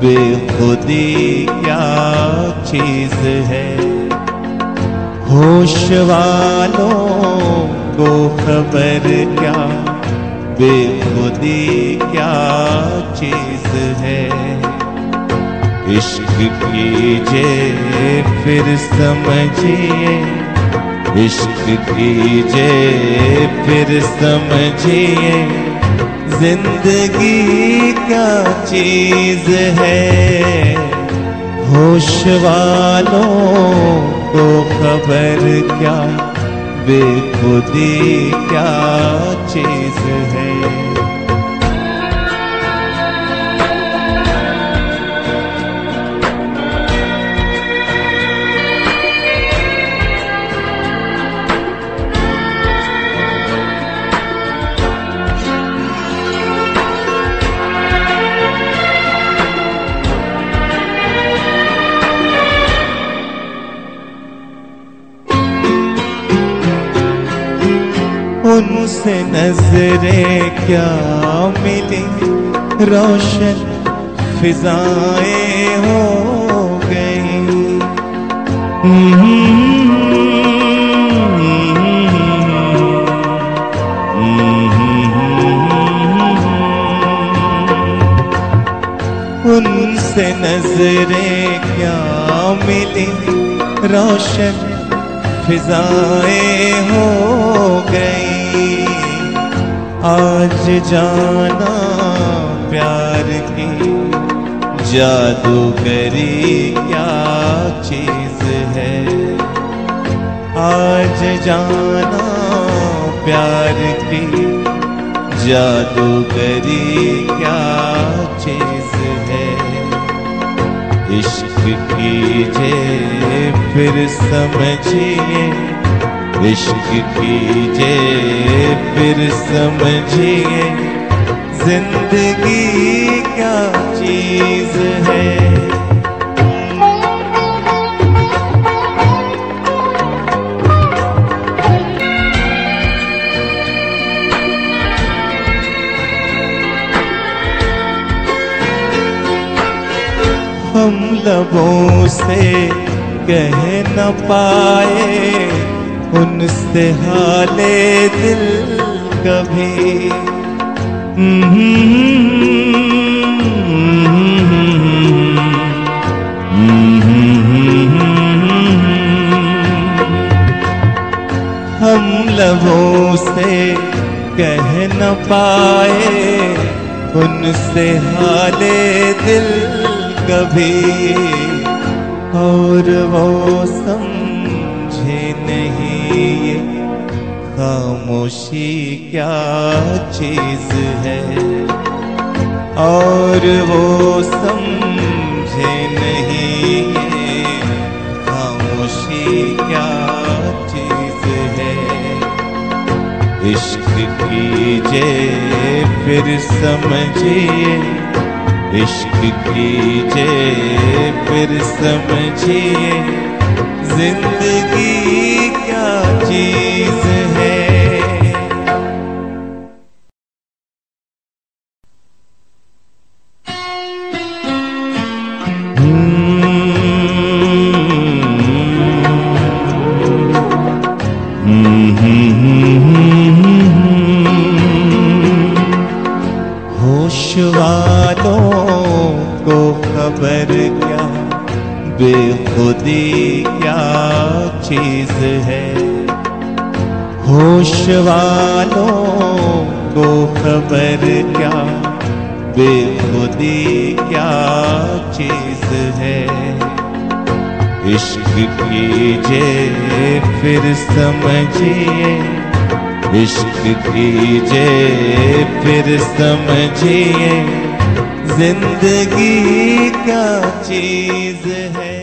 बेखुदी क्या चीज़ है? होश वालों को खबर क्या? बेखुदी क्या चीज़ है? इश्क कीजिए, फिर समझिए। इश्क कीजिए, फिर समझिए। ज़िंदगी क्या चीज़ है? होश वालों को खबर क्या? बेखुदी क्या चीज़ है? उनसे नज़रें क्या मिली रोशन फिजाएँ हो गई। उनसे नज़रें क्या मिली रोशन फिजाएँ हो गई। आज जाना प्यार की जादूगरी क्या चीज़ है? आज जाना प्यार की जादूगरी क्या चीज़ है? इश्क कीजिए, फिर समझिए इश्क कीजिए फिर समझिए ज़िंदगी क्या चीज़ है? हम लबों से कह न पाए उनसे हाले दिल कभी। हम लबों से कह न पाए, उनसे हाले दिल कभी। और वो समझे नहीं ये खामोशी क्या चीज़ है? और वो समझे नहीं ये खामोशी क्या चीज़ है? इश्क कीजिए, फिर समझिए। इश्क कीजिए, फिर समझिए। ज़िंदगी क्या चीज़ है? होश वालों को खबर क्या? बेखुदी क्या चीज़ है? होश वालों को खबर क्या? बेखुदी क्या चीज़ है? इश्क कीजिए फिर समझिए। इश्क कीजिए फिर समझिए। ज़िंदगी क्या चीज़ है।